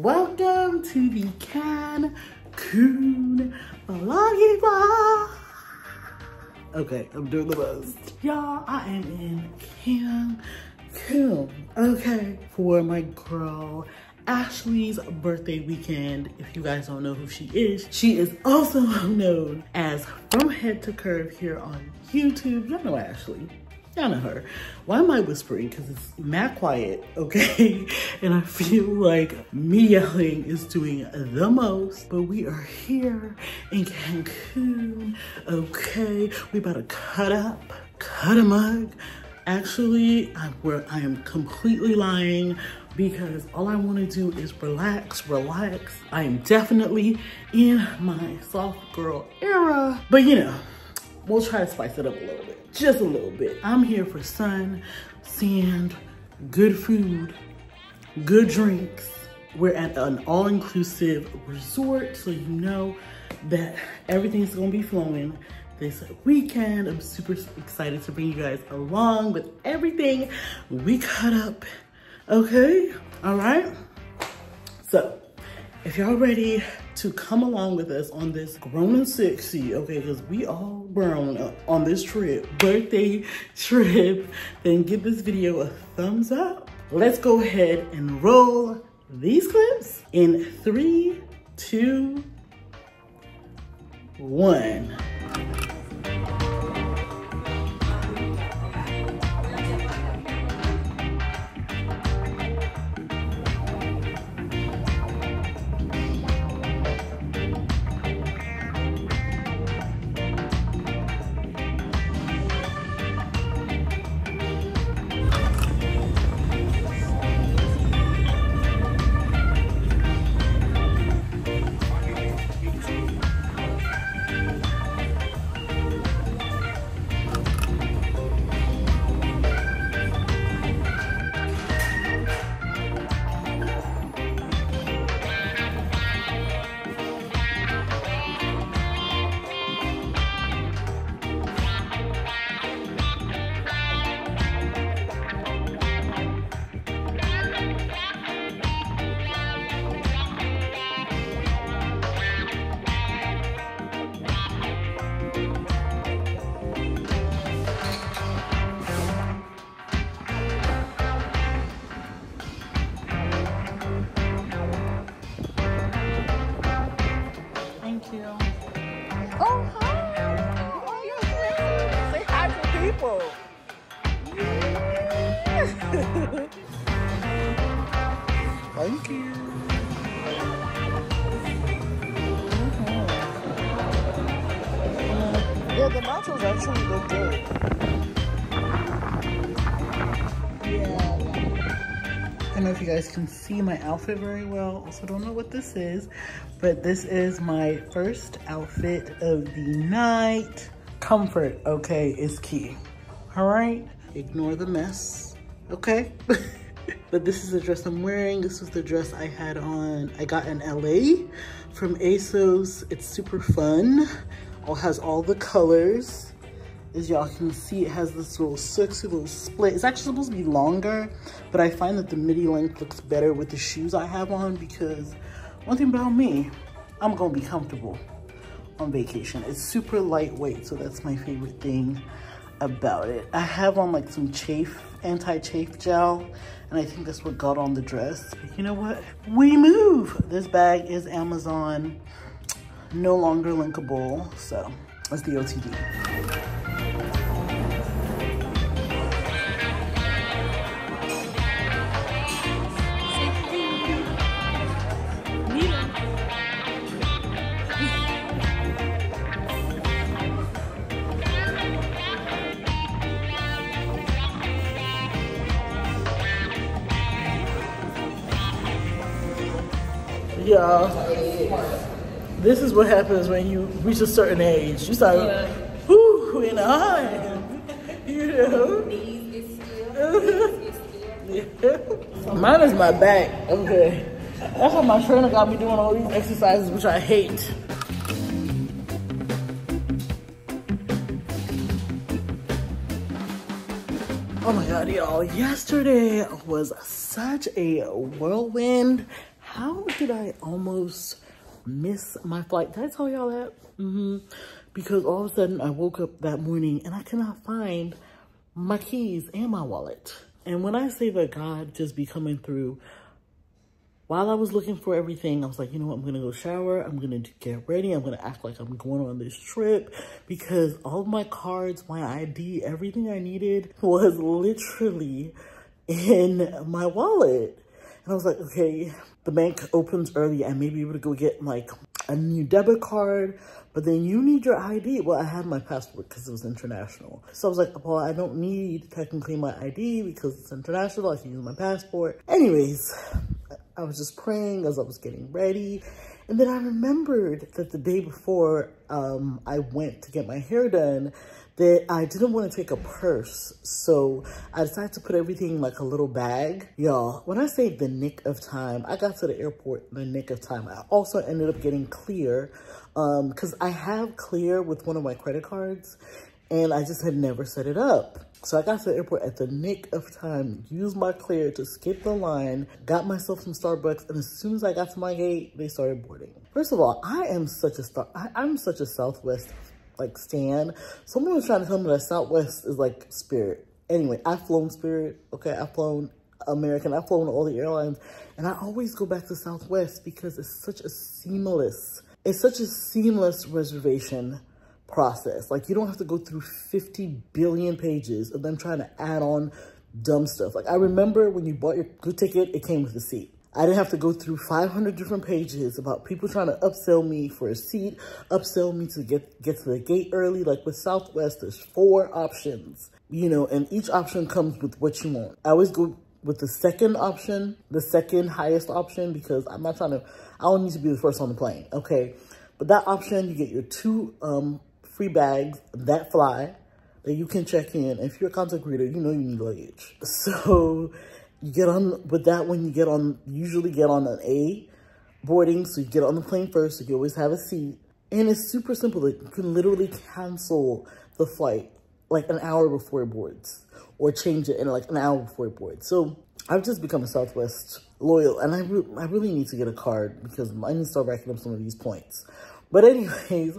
Welcome to the Cancun vloggy vlog. Okay, I'm doing the best. Y'all, I am in Cancun, okay, for my girl Ashley's birthday weekend. If you guys don't know who she is, she is also known as From Head to Curve here on YouTube. Y'all know Ashley. Y'all know her. Why am I whispering? Because it's mad quiet, okay? And I feel like me yelling is doing the most. But we are here in Cancun, okay? We about to cut up, cut a mug. Actually, I'm, I am completely lying because all I want to do is relax, relax. I am definitely in my soft girl era. But you know, we'll try to spice it up a little bit, just a little bit. I'm here for sun, sand, good food, good drinks. We're at an all-inclusive resort, so you know that everything's gonna be flowing this weekend. I'm super excited to bring you guys along with everything we cut up, okay? All right? So, if y'all ready to come along with us on this grown and sexy, okay, because we all grown on this trip, birthday trip, then give this video a thumbs up. Let's go ahead and roll these clips in three, two, one. Yeah, the actually look good. I don't know if you guys can see my outfit very well. Also don't know what this is, but this is my first outfit of the night. Comfort, okay, is key. All right, ignore the mess, okay? but this is the dress I'm wearing. This was the dress I had on, I got in LA from ASOS. It's super fun. Has all the colors as y'all can see, it has this little sexy little split. It's actually supposed to be longer, but I find that the midi length looks better with the shoes I have on because one thing about me, I'm gonna be comfortable on vacation. It's super lightweight, so that's my favorite thing about it. I have on like some chafe, anti-chafe gel, and I think that's what got on the dress. But you know what? We move. This bag is Amazon, no longer linkable, so that's the OTD. Y'all, this is what happens when you reach a certain age. You start, yeah. in and I, you know. Mine is my back. Okay. That's what my trainer got me doing all these exercises, which I hate. Oh my God, y'all, yesterday was such a whirlwind. How did I almost miss my flight? Did I tell y'all that? Mm-hmm. Because all of a sudden I woke up that morning and I cannot find my keys and my wallet. And when I say that God just be coming through, while I was looking for everything, I was like, you know what? I'm going to go shower. I'm going to get ready. I'm going to act like I'm going on this trip because all my cards, my ID, everything I needed was literally in my wallet. And I was like, okay, the bank opens early. I may be able to go get like a new debit card, but then you need your ID. Well, I had my passport because it was international. So I was like, well, I don't need technically my ID because it's international. I can use my passport. Anyways, I was just praying as I was getting ready. And then I remembered that the day before um, I went to get my hair done, that I didn't want to take a purse. So I decided to put everything in like a little bag. Y'all, when I say the nick of time, I got to the airport the nick of time. I also ended up getting clear because um, I have clear with one of my credit cards and I just had never set it up. So I got to the airport at the nick of time, used my clear to skip the line, got myself some Starbucks, and as soon as I got to my gate, they started boarding. First of all, I am such a star. I, I'm such a Southwest like stand. Someone was trying to tell me that Southwest is like Spirit. Anyway, I've flown Spirit. Okay, I've flown American. I've flown all the airlines, and I always go back to Southwest because it's such a seamless. It's such a seamless reservation process. Like you don't have to go through 50 billion pages of them trying to add on dumb stuff. Like I remember when you bought your good ticket, it came with a seat. I didn't have to go through 500 different pages about people trying to upsell me for a seat, upsell me to get, get to the gate early. Like with Southwest, there's four options, you know, and each option comes with what you want. I always go with the second option, the second highest option, because I'm not trying to, I don't need to be the first on the plane, okay? But that option, you get your two um, free bags that fly that you can check in. If you're a content creator, you know you need luggage. So you get on with that one, you get on, usually get on an A boarding. So you get on the plane first, so you always have a seat. And it's super simple. Like you can literally cancel the flight like an hour before it boards or change it in like an hour before it boards. So I've just become a Southwest loyal and I, re I really need to get a card because I need to start racking up some of these points. But anyways,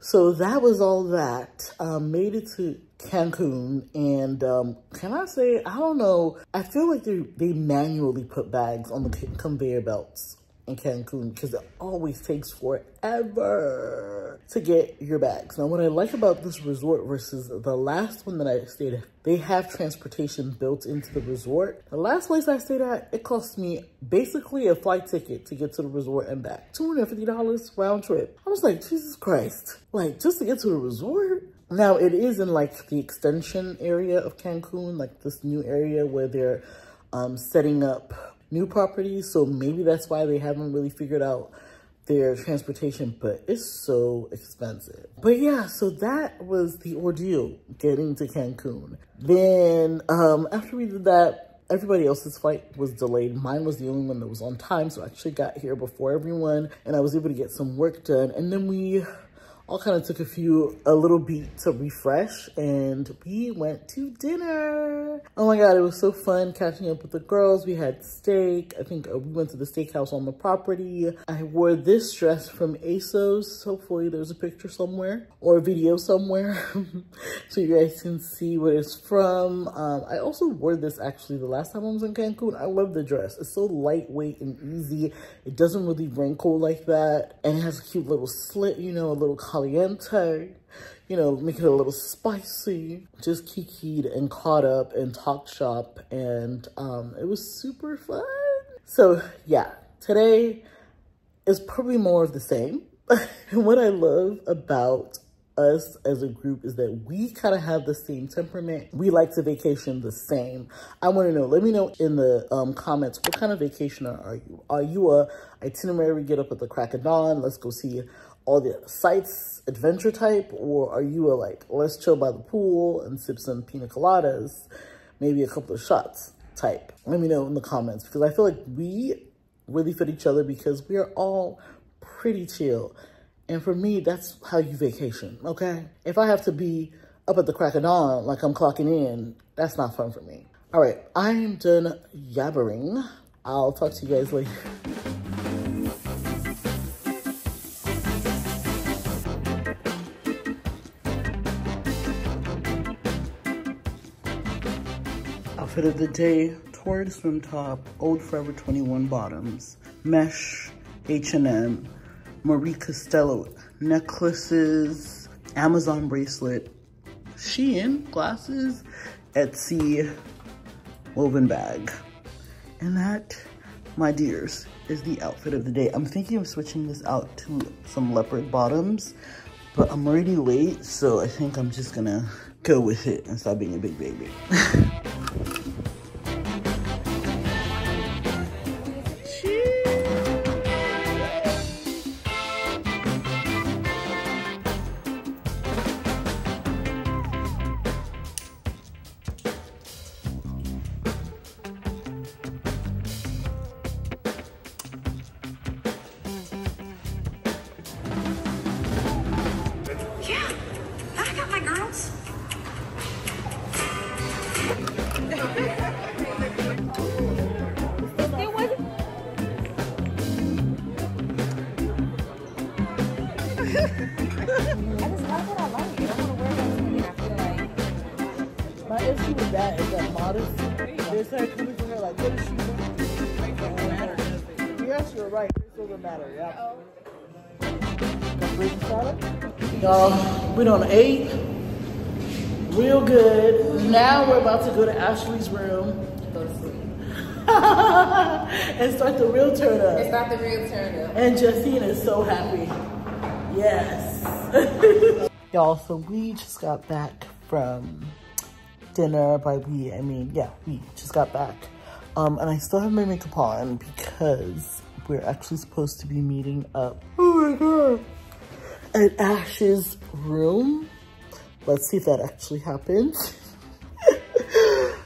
so that was all that. Um, made it to Cancun and um, can I say, I don't know, I feel like they, they manually put bags on the conveyor belts in Cancun because it always takes forever to get your bags. Now, what I like about this resort versus the last one that I stayed at, they have transportation built into the resort. The last place I stayed at, it cost me basically a flight ticket to get to the resort and back. $250 round trip. I was like, Jesus Christ. Like, just to get to the resort? Now, it is in like the extension area of Cancun, like this new area where they're um, setting up new properties. So maybe that's why they haven't really figured out their transportation, but it's so expensive. But yeah, so that was the ordeal getting to Cancun. Then um, after we did that, everybody else's flight was delayed. Mine was the only one that was on time. So I actually got here before everyone and I was able to get some work done. And then we all kind of took a few, a little beat to refresh and we went to dinner. Oh my God, it was so fun catching up with the girls. We had steak. I think uh, we went to the steakhouse on the property. I wore this dress from ASOS. Hopefully there's a picture somewhere or a video somewhere so you guys can see what it's from. Um, I also wore this actually the last time I was in Cancun. I love the dress. It's so lightweight and easy. It doesn't really wrinkle like that. And it has a cute little slit, you know, a little caliente, you know, make it a little spicy. Just kikied and caught up and talked shop and um, it was super fun. So yeah, today is probably more of the same. and what I love about us as a group is that we kind of have the same temperament. We like to vacation the same. I want to know, let me know in the um, comments, what kind of vacationer are you? Are you a itinerary, get up at the crack of dawn, let's go see all the sites, adventure type, or are you a like, let's chill by the pool and sip some pina coladas, maybe a couple of shots type? Let me know in the comments because I feel like we really fit each other because we are all pretty chill. And for me, that's how you vacation, okay? If I have to be up at the crack of dawn like I'm clocking in. That's not fun for me. All right, I am done yabbering. I'll talk to you guys later. Outfit of the day, Torrid swim top, Old Forever 21 bottoms, mesh, H&M, Marie Costello necklaces, Amazon bracelet, Shein glasses, Etsy woven bag. And that, my dears, is the outfit of the day. I'm thinking of switching this out to some leopard bottoms, but I'm already late, so I think I'm just gonna go with it and stop being a big baby. that is that modest, they started coming for her like, what is she doing? Yes, you're right. It doesn't matter, yeah. Oh. Y'all, we done ate real good. Now we're about to go to Ashley's room Go to sleep. and start the real turn up. It's not the real turn up. And Justine is so happy. Yes. Y'all, so we just got back from dinner. By we, I mean, yeah, we just got back. Um, and I still have my makeup on because we're actually supposed to be meeting up. Oh my God. At Ash's room. Let's see if that actually happens.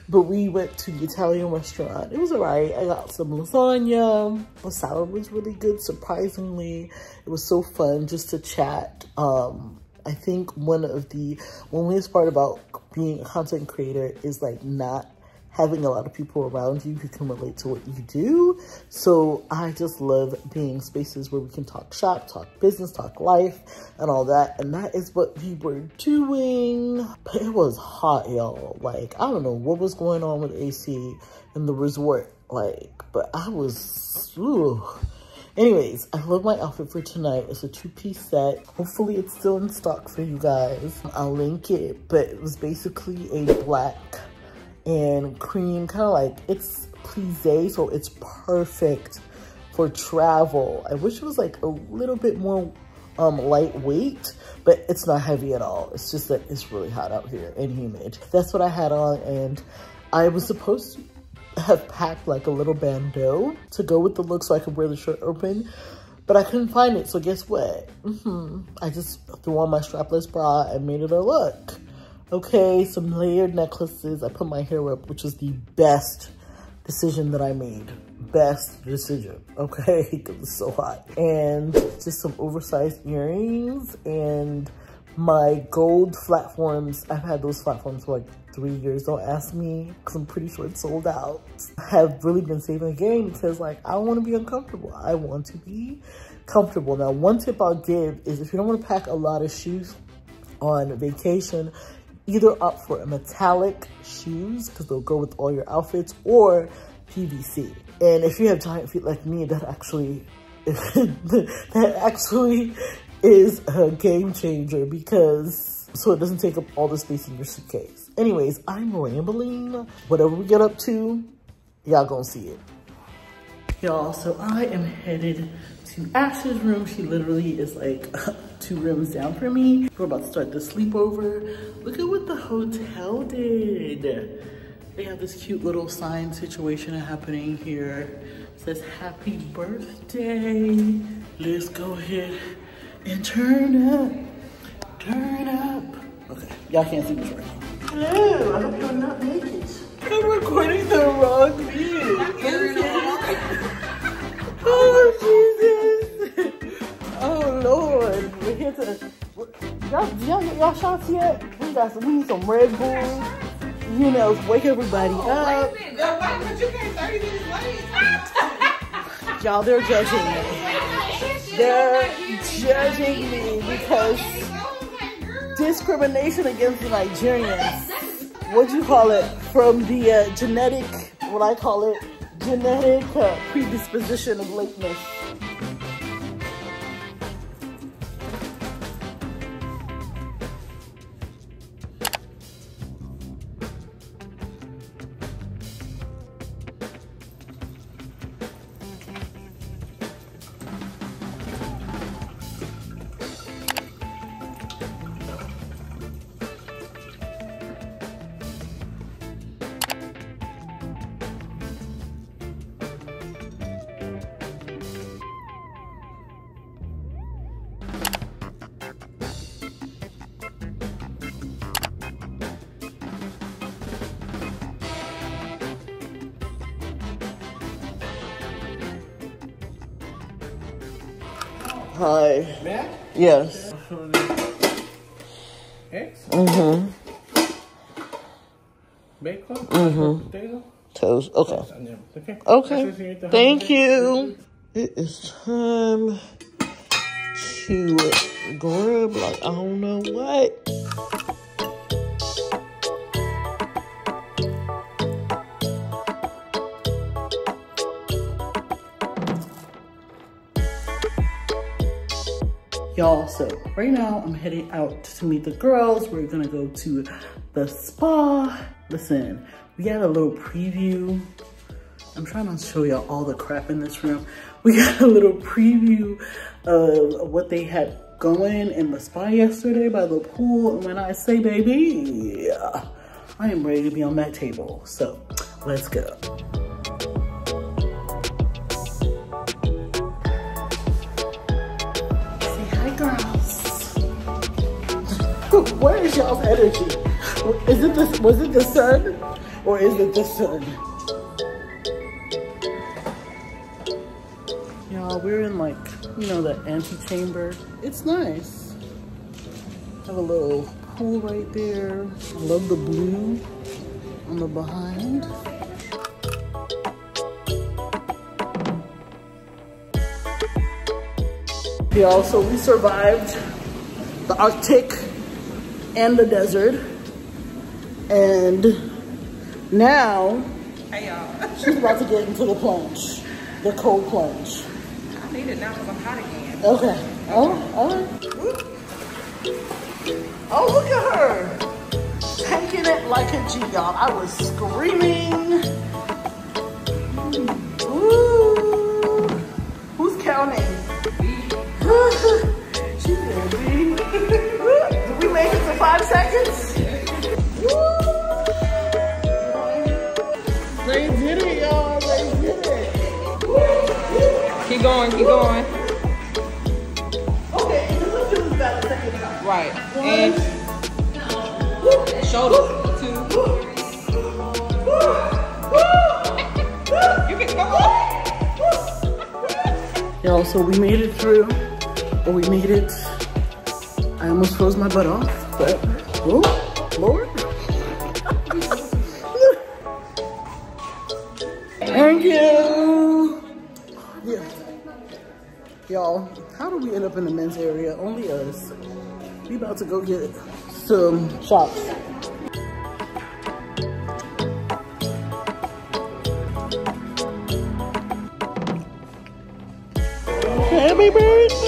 But we went to the Italian restaurant. It was alright. I got some lasagna. The salad was really good, surprisingly. It was so fun just to chat. Um, I think one of the loneliest part about being a content creator is like not having a lot of people around you who can relate to what you do. So I just love being spaces where we can talk shop, talk business, talk life, and all that. And that is what we were doing. But it was hot, y'all. Like, I don't know what was going on with AC in the resort. Like, but I was, ooh. Anyways, I love my outfit for tonight. It's a two-piece set. Hopefully it's still in stock for you guys. I'll link it, but it was basically a black and cream, kind of like, it's plissé, so it's perfect for travel. I wish it was like a little bit more um, lightweight, but it's not heavy at all. It's just that it's really hot out here and humid. That's what I had on, and I was supposed to have packed like a little bandeau to go with the look so I could wear the shirt open, but I couldn't find it. So guess what? Mm -hmm. I just threw on my strapless bra and made it a look. Okay, some layered necklaces. I put my hair up, which is the best decision that I made. Best decision, okay? Because it's so hot. And just some oversized earrings and my gold platforms. I've had those platforms for like three years. Don't ask me because I'm pretty sure it's sold out. I have really been saving the game because like I want to be uncomfortable. I want to be comfortable. Now, one tip I'll give is if you don't want to pack a lot of shoes on vacation, either opt for metallic shoes because they'll go with all your outfits or PVC. And if you have giant feet like me, that actually, that actually is a game changer because so it doesn't take up all the space in your suitcase. Anyways, I'm rambling. Whatever we get up to, y'all gonna see it. Y'all, so I am headed to Ash's room. She literally is like two rooms down from me. We're about to start the sleepover. Look at what the hotel did. They have this cute little sign situation happening here. It says happy birthday. Let's go ahead and turn up, turn up. Okay, y'all can't see this right now. Hello, I hope you're not naked. I'm recording the wrong view. oh, Jesus. Oh, Lord. We're here to, y'all, y'all, y'all shots yet? We're got some, we need some Red Bull. You know, wake everybody oh, up. Why would you be thirty minutes late? Y'all, they're judging me. They're judging me because discrimination against the Nigerians, what do you call it? From the uh, genetic, what I call it, genetic uh, predisposition of lateness. Yes. Eggs? Mm-hmm. Bacon? Mm-hmm. Potato? Toast. Okay. Okay. Okay. Thank you. It is time to grab like I don't know what. Y'all, so right now I'm heading out to meet the girls. We're gonna go to the spa. Listen, we got a little preview I'm trying to show y'all all the crap in this room. We got a little preview of what they had going in the spa yesterday by the pool. And when I say baby, I am ready to be on that table. So let's go. Where is y'all's energy? Is it the, was it the sun or is it the sun? Y'all, we're in like, you know, the antechamber. It's nice. Have a little pool right there. I love the blue on the behind. Y'all, so we survived the Arctic and the desert. And now Hey y'all. she's about to get into the plunge, the cold plunge. I need it now because I'm hot again. Okay. Oh, all right. Oh, look at her. Taking it like a G, y'all. I was screaming. Five seconds? Woo. They did it, y'all. They did it. Keep going, keep going. Okay, and this one feels better second time. Right. And shoulder. Two. You can go on. Y'all, so we made it through, or we made it. I almost froze my butt off, but, oh, Lord. Thank you. Yeah. Y'all, how did we end up in the men's area? Only us. We about to go get some shots. Happy birthday!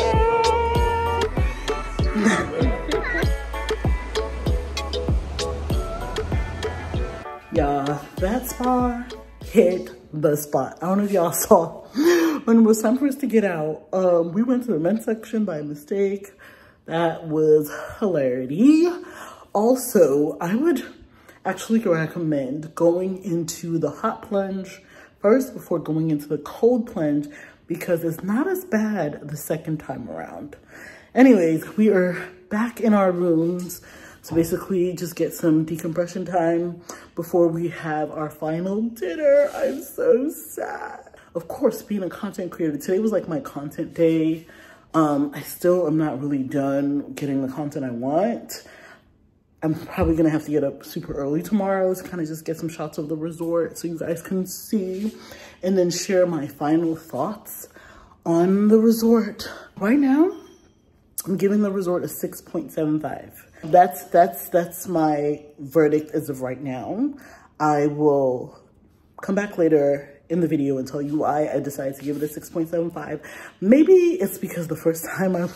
The spot. I don't know if y'all saw when it was time for us to get out. Um, we went to the men's section by mistake. That was hilarity. Also, I would actually recommend going into the hot plunge first before going into the cold plunge because it's not as bad the second time around. Anyways, we are back in our rooms to basically just get some decompression time before we have our final dinner. I'm so sad. Of course, being a content creator, today was like my content day. Um, I still am not really done getting the content I want. I'm probably gonna have to get up super early tomorrow to kind of just get some shots of the resort so you guys can see and then share my final thoughts on the resort. Right now, I'm giving the resort a 6.75. That's, that's, that's my verdict as of right now. I will come back later in the video and tell you why I decided to give it a 6.75. Maybe it's because the first time I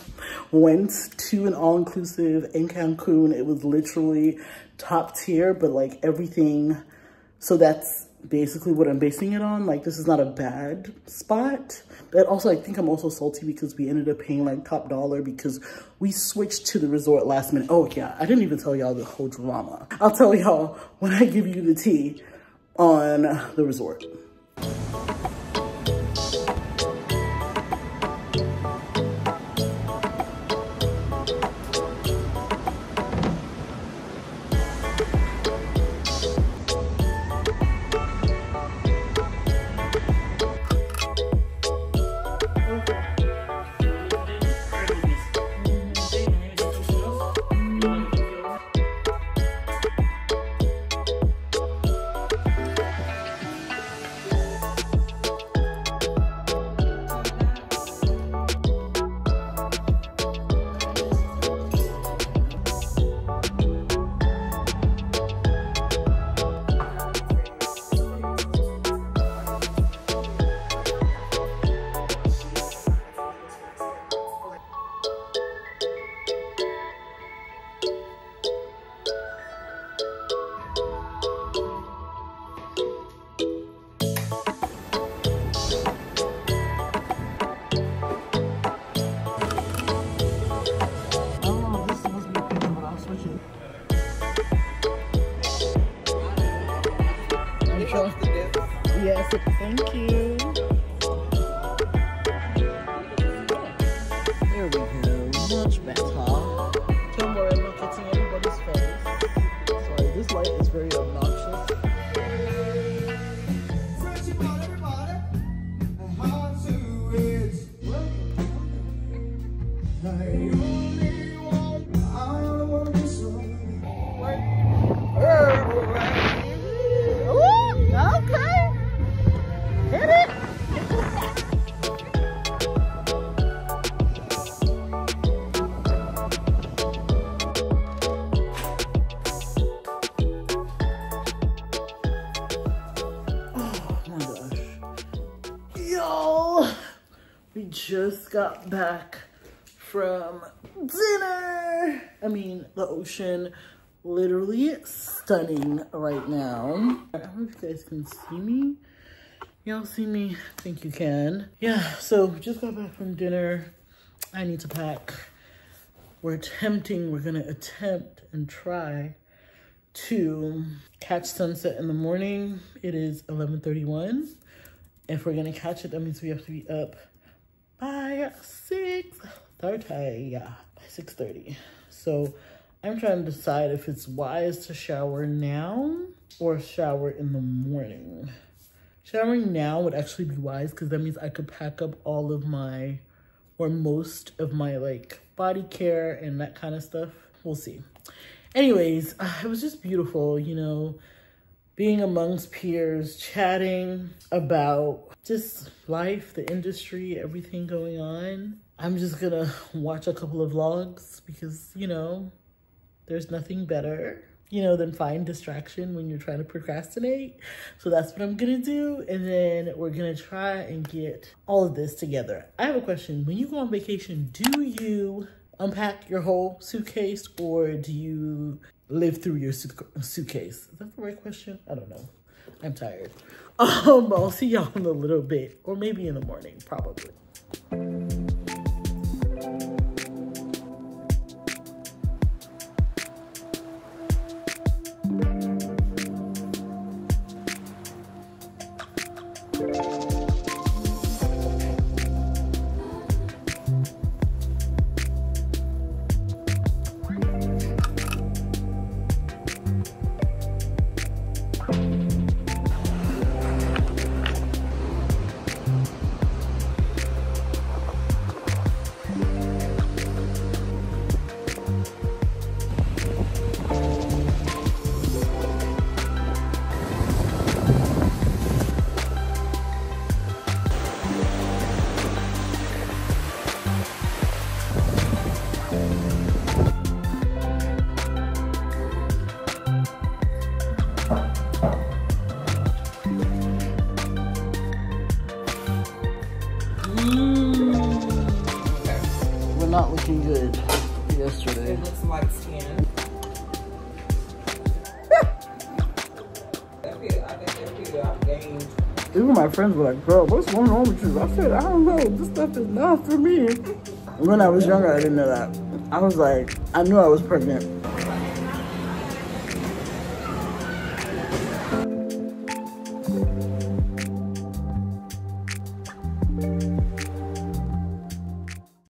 went to an all-inclusive in Cancun, it was literally top tier, but like everything, so that's basically what I'm basing it on. Like this is not a bad spot. But also I think I'm also salty because we ended up paying like top dollar because we switched to the resort last minute. Oh yeah, I didn't even tell y'all the whole drama. I'll tell y'all when I give you the tea on the resort. Just got back from dinner. I mean, the ocean literally stunning right now. I don't know if you guys can see me. Y'all see me? I think you can. Yeah, so just got back from dinner. I need to pack. We're attempting, we're gonna attempt and try to catch sunset in the morning. It is 11.31. If we're gonna catch it, that means we have to be up by 6.30, yeah, by 6.30. So I'm trying to decide if it's wise to shower now or shower in the morning. Showering now would actually be wise because that means I could pack up all of my, or most of my like body care and that kind of stuff. We'll see. Anyways, it was just beautiful, you know, being amongst peers, chatting about just life, the industry, everything going on. I'm just gonna watch a couple of vlogs because, you know, there's nothing better, you know, than find distraction when you're trying to procrastinate. So that's what I'm gonna do. And then we're gonna try and get all of this together. I have a question. When you go on vacation, do you unpack your whole suitcase or do you live through your suitcase? Is that the right question? I don't know. I'm tired. Um, I'll see y'all in a little bit or maybe in the morning, probably. Friends were like, girl, what's going on with you? I said, I don't know. This stuff is not for me. When I was younger, I didn't know that. I was like, I knew I was pregnant.